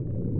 you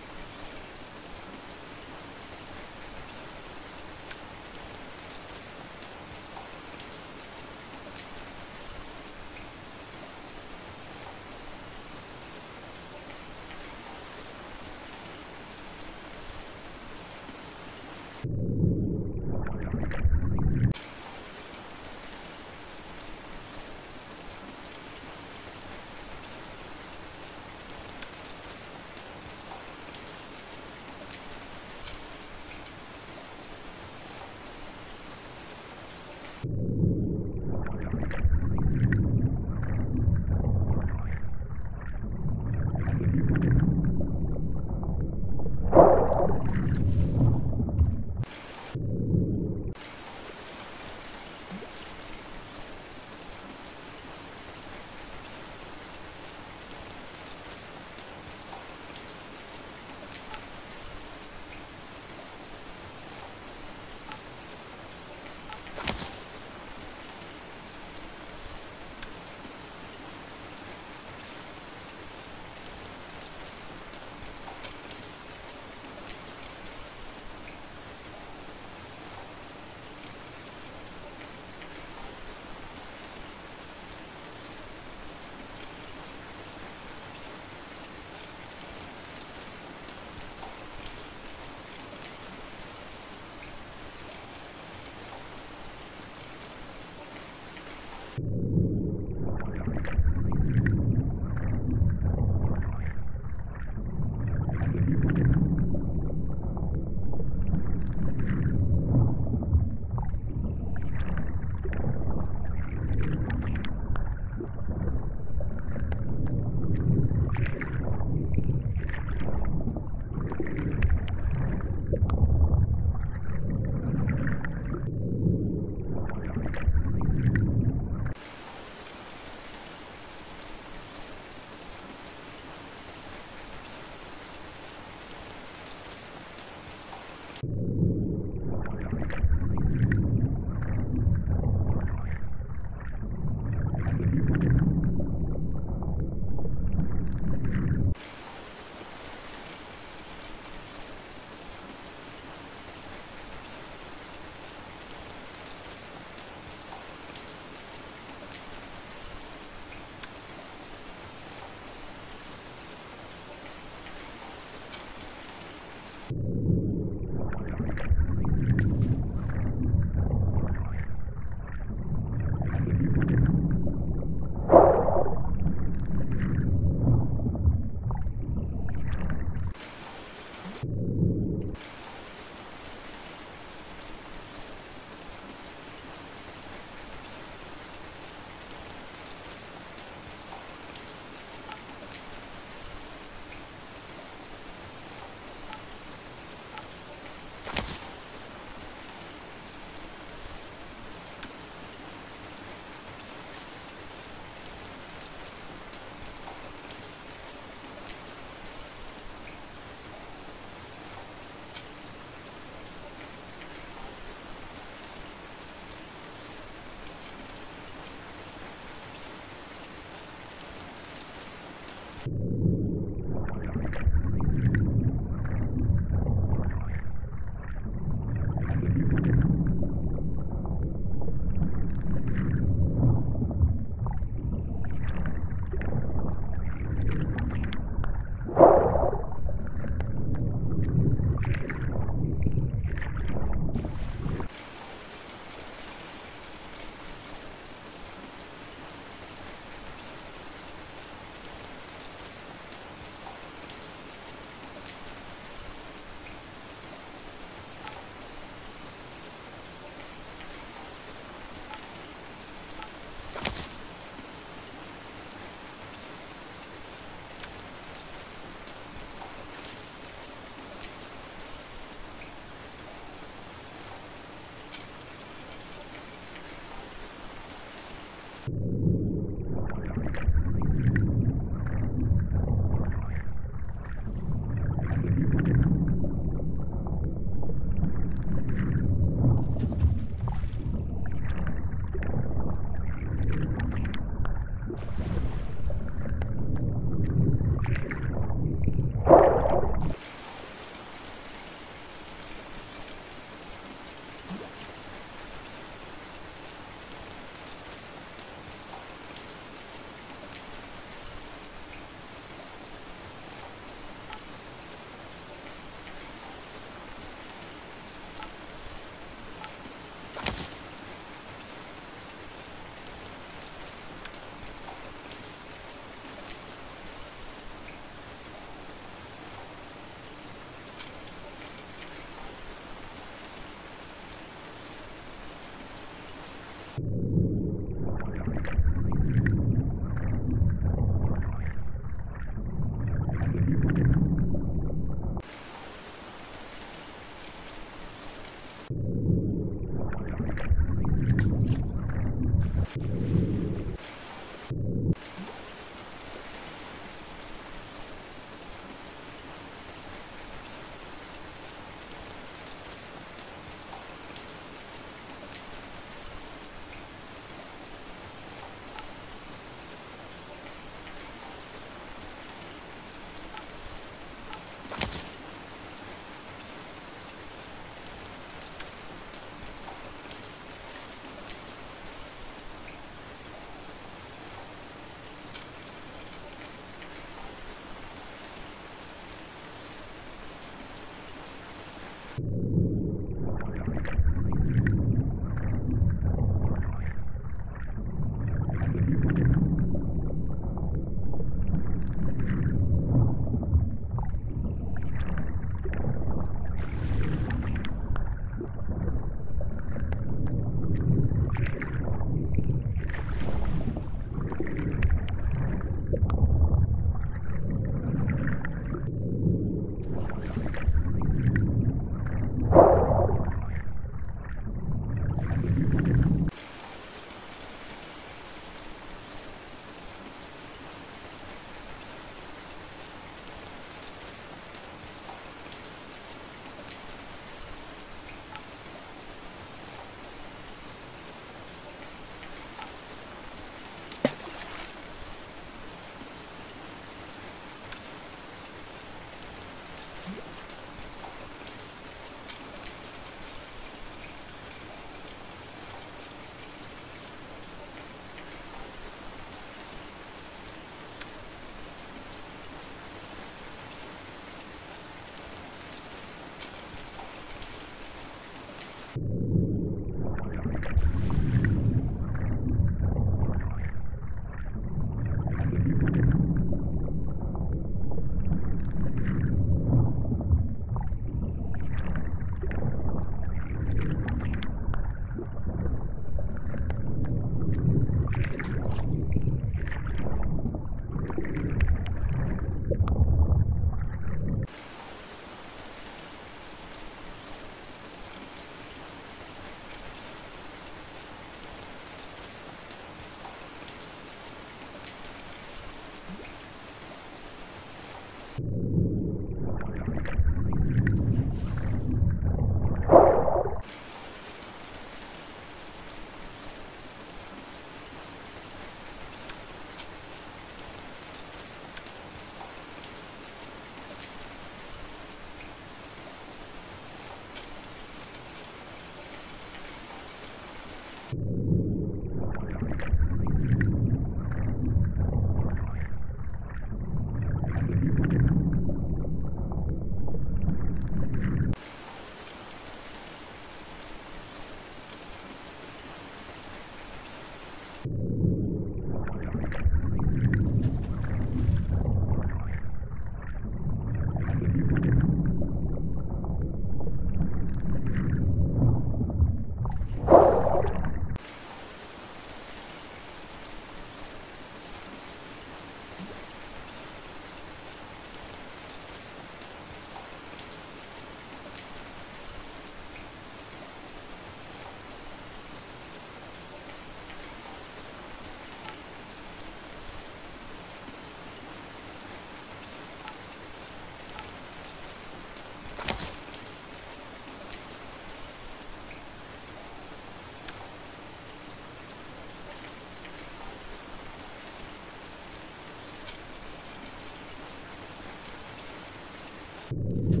Bye.